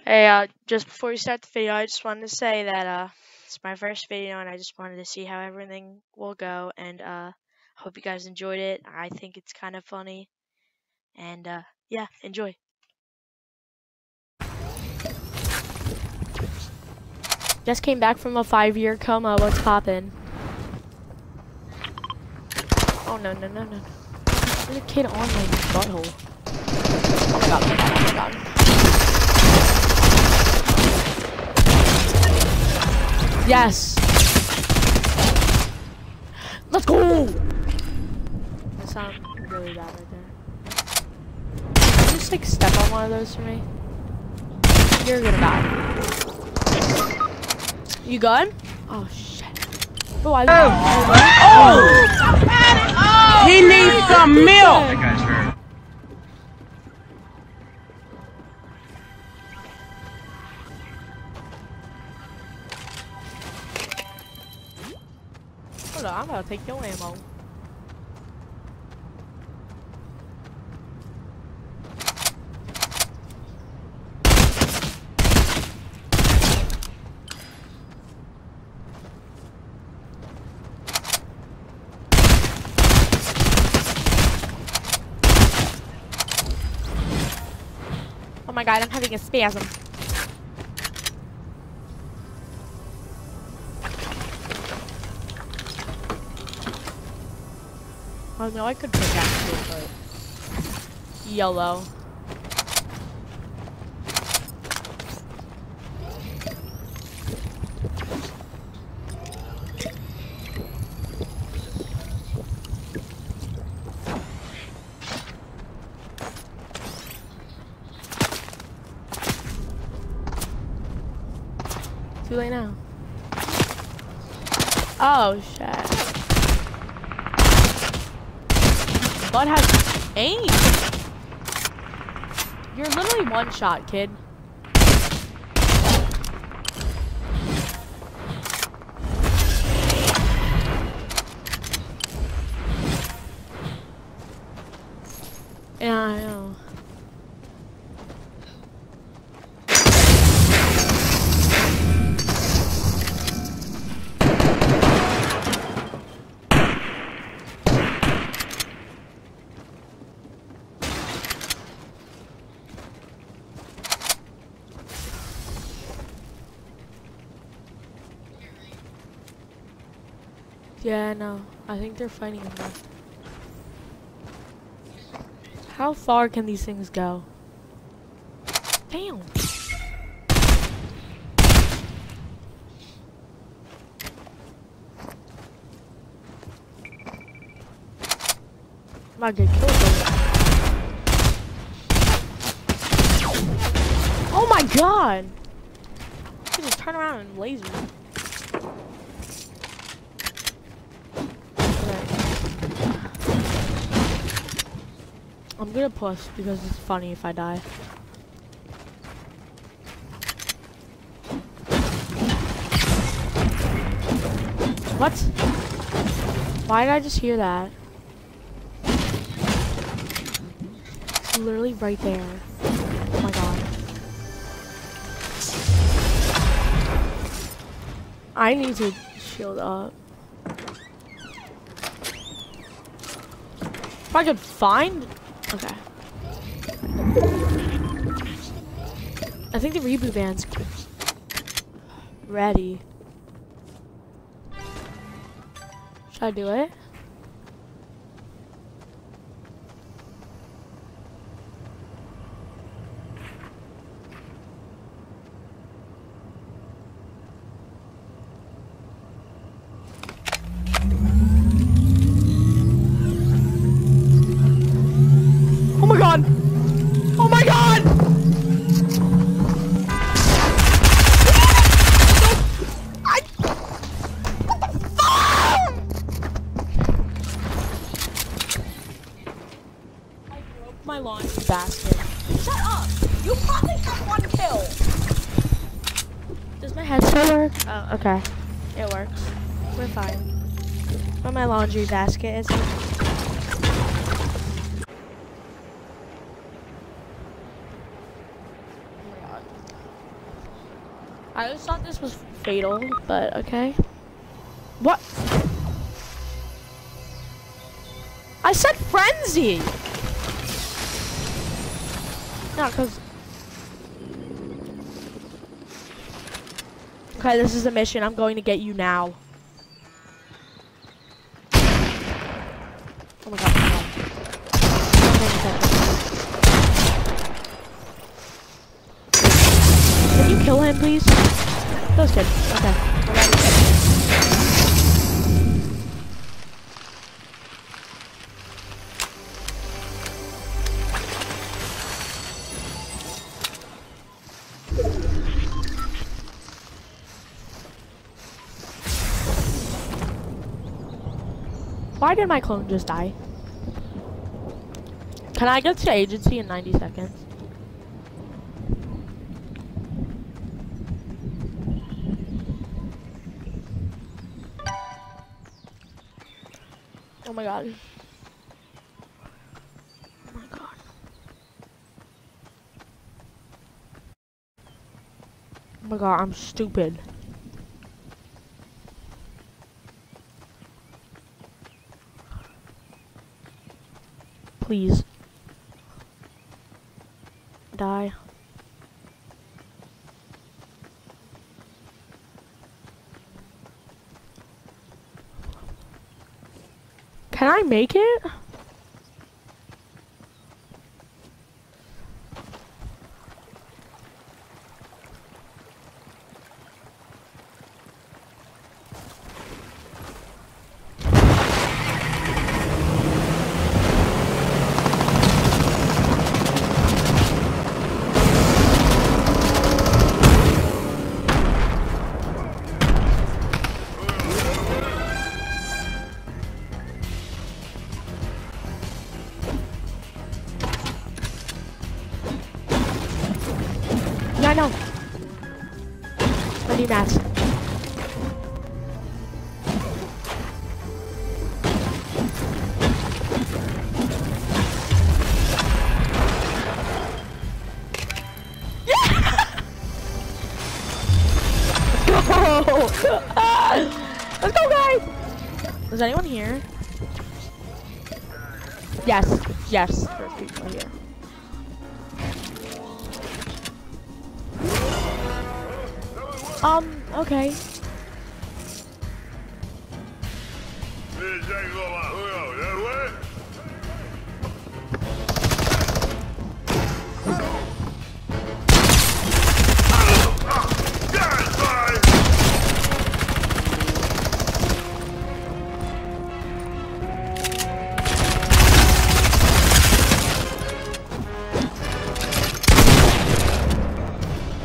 Hey, uh, just before we start the video, I just wanted to say that, uh, it's my first video and I just wanted to see how everything will go and, uh, hope you guys enjoyed it. I think it's kind of funny. And, uh, yeah, enjoy. Just came back from a five-year coma. What's poppin'? Oh, no, no, no, no. There's a kid on my butthole. Oh my god, oh my god, oh my god. Yes. Let's go. That sounds really bad right there. Can you just like step on one of those for me? You're gonna die. You good? Oh shit. Oh, I Oh! He needs some milk. Take your ammo. Oh my god, I'm having a spasm. Oh no, I could pick actually, but yellow. Too late now. Oh shit. Bud has aim. You're literally one shot, kid. Yeah, I know. Yeah, no. I think they're fighting him. How far can these things go? Damn. Might get killed. Oh my god! Just turn around and laser. I'm gonna push because it's funny if I die. What? Why did I just hear that? It's literally right there. Oh my god. I need to shield up. If I could find Okay. I think the reboot van's ready. Should I do it? Oh, okay. It works. We're fine. Where my laundry basket is. Oh. I just thought this was fatal, but okay. What? I said frenzy! No, cause... Okay, this is a mission. I'm going to get you now. Oh my god. Can you kill him, please? That was good. Okay. Did my clone just die? Can I get to agency in 90 seconds? Oh my god. Oh my god. Oh my god, I'm stupid. Please. Die. Can I make it? Ah! Let's go, guys! Is anyone here? Yes, yes, there's people here. Um, okay.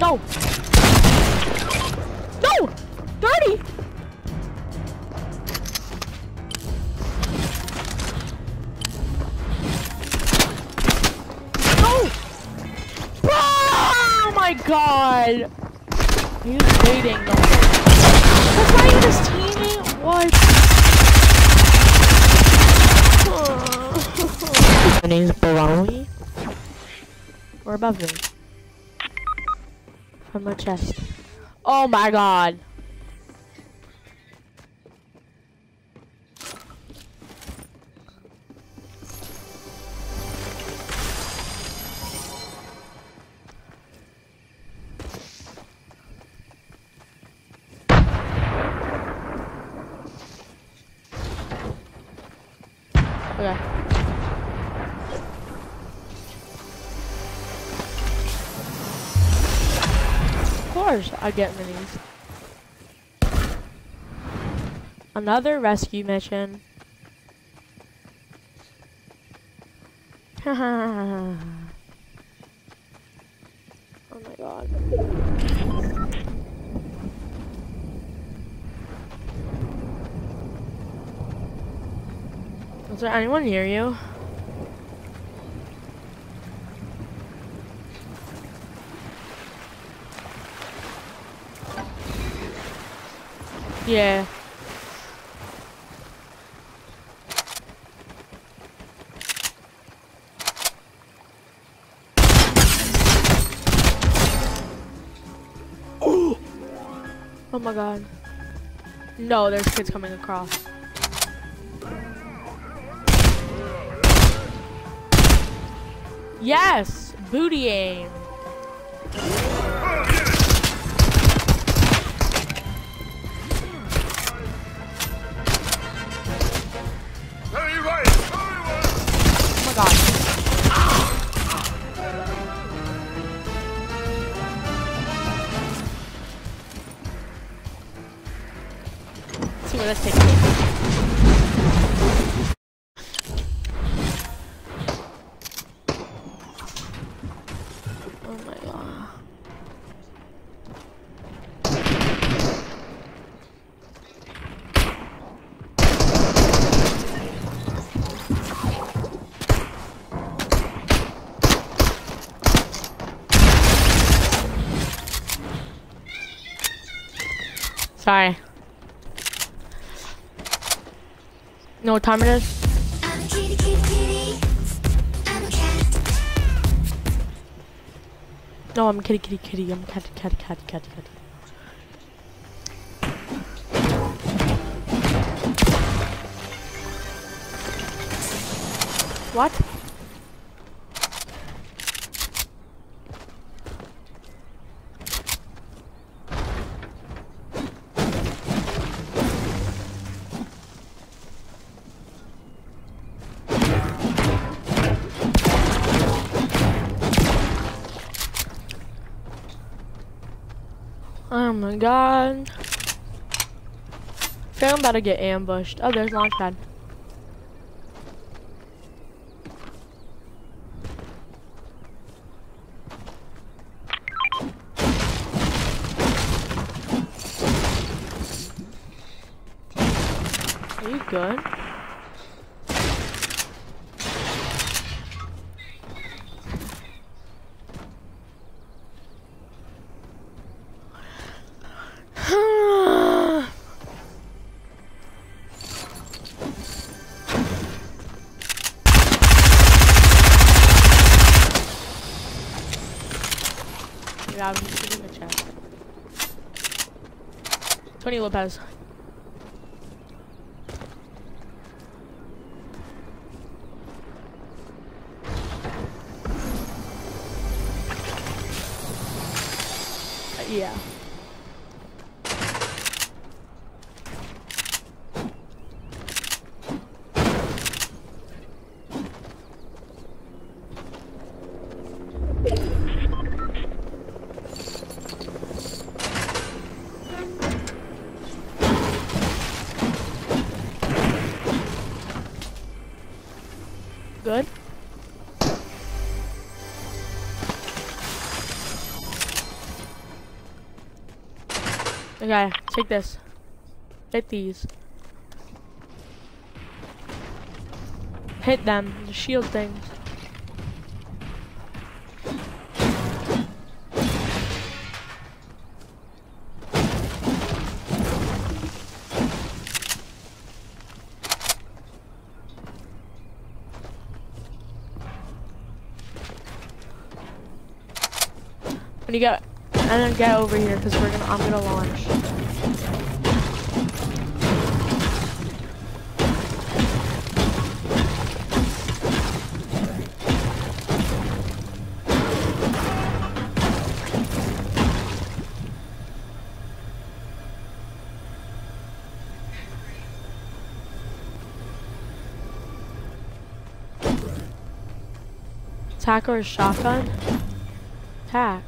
No! No! Dirty! No! Oh my god! He's waiting. That's not even his teammate? What? My name's me? Or above me? From chest. Oh my god. Okay. I get minis. Another rescue mission. oh my god. Is there anyone near you? Yeah. Oh my god. No, there's kids coming across. Yes! Booty aim. Sorry. What time it is? Kitty, kitty, kitty. I'm a cat. No, I'm kitty, kitty, kitty. I'm cat, cat, cat, cat, cat. What? Oh my god. I I'm about to get ambushed. Oh, there's launchpad. I'm just in the chat. Tony Lopez. Uh, yeah. Good. Okay, take this. Hit these. Hit them, the shield things. When you get, and then get over here because we're gonna, I'm gonna launch. Attack or shotgun? Attack.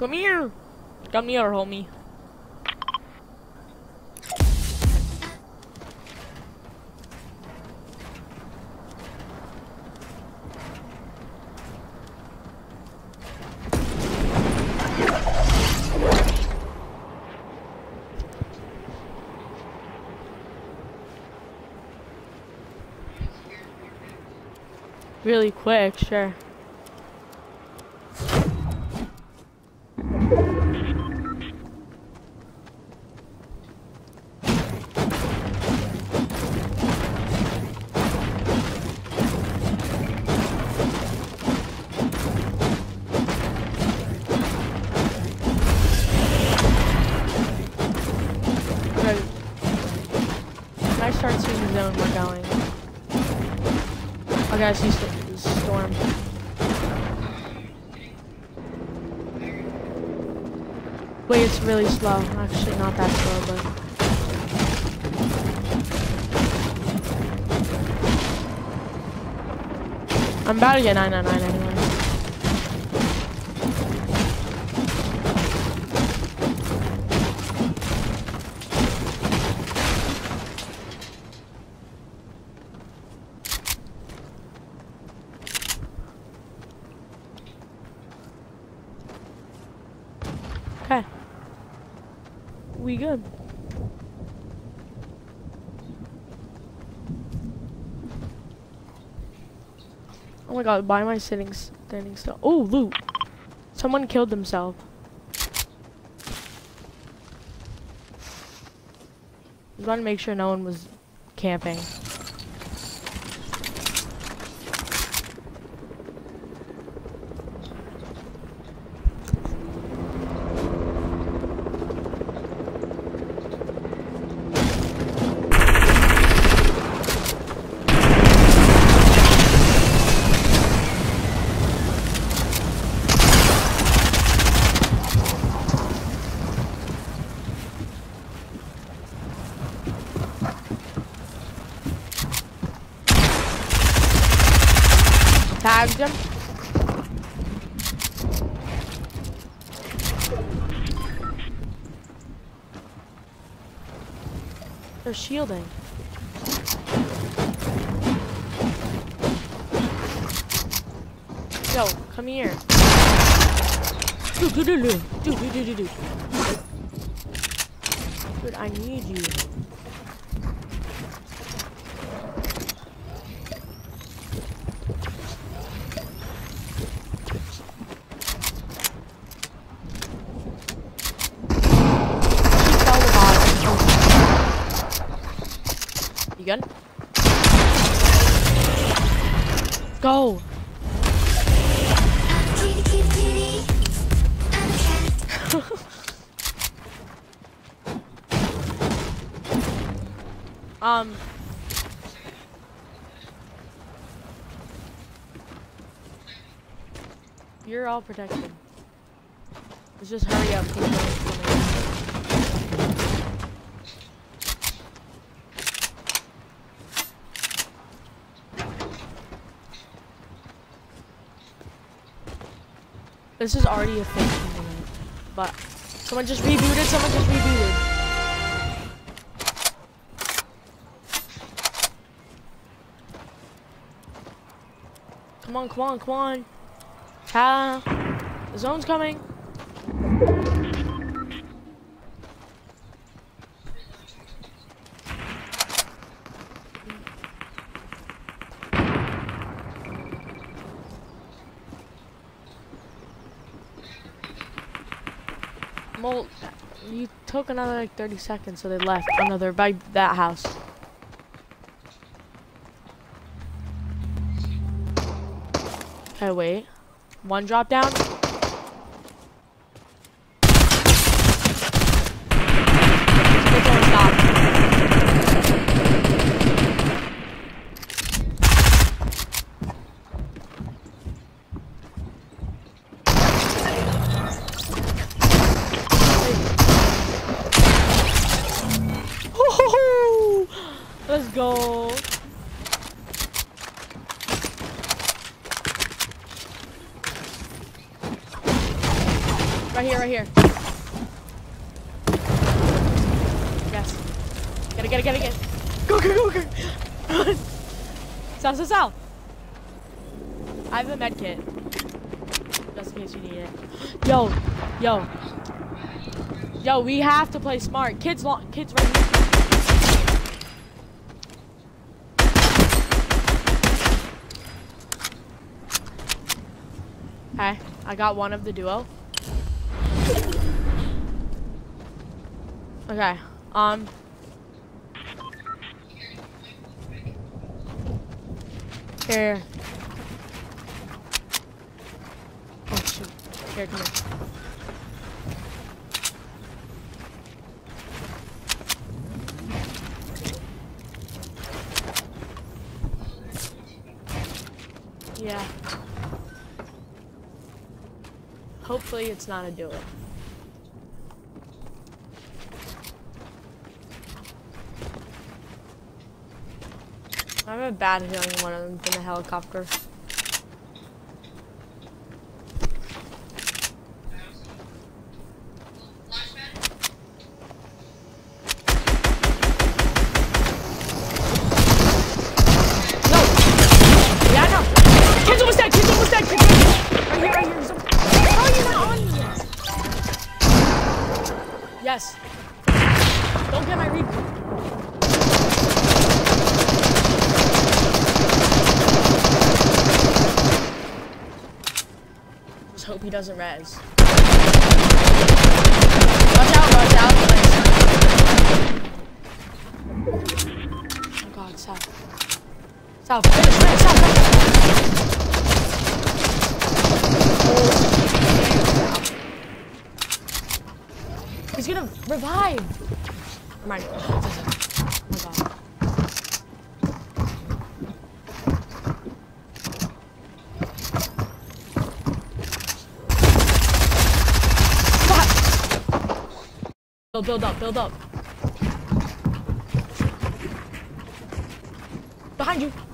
Come here. Come here, homie. Really quick, sure. I see st- storm. Wait, it's really slow. Actually, not that slow, but. I'm about to get 999 anyway. Okay. We good. Oh my god, why am I sitting standing still? Oh, loot. Someone killed themselves. I just want to make sure no one was camping. Tagged him. They're shielding. Yo, come here. Dude, I need you. She fell the bottom. You good? Go. Um. You're all protected. Let's just hurry up. 'cause no one's coming. This is already a 15 minute, but someone just rebooted. Someone just rebooted. Come on, come on, come on. Ha. The zone's coming. You took another like 30 seconds, so they left. Oh, another by that house. Okay, wait. One drop down. Let's go. Right here, right here. Yes. Get it, get it, get it, get it. Go, go, go, go. South, south, south. I have a med kit. Just in case you need it. Yo, yo. Yo, we have to play smart. Kids, kids right here. Hey, I got one of the duo. Okay, um... Here. Oh, shoot. Here, come here. Yeah. Hopefully it's not a do it. I have a bad feeling one of them's in a helicopter. Doesn't res. Watch out, watch out. Oh god, south. South, finish, finish, south, south. He's gonna revive. Never mind. Oh my god. Fuck. Build, up, build up. Behind you.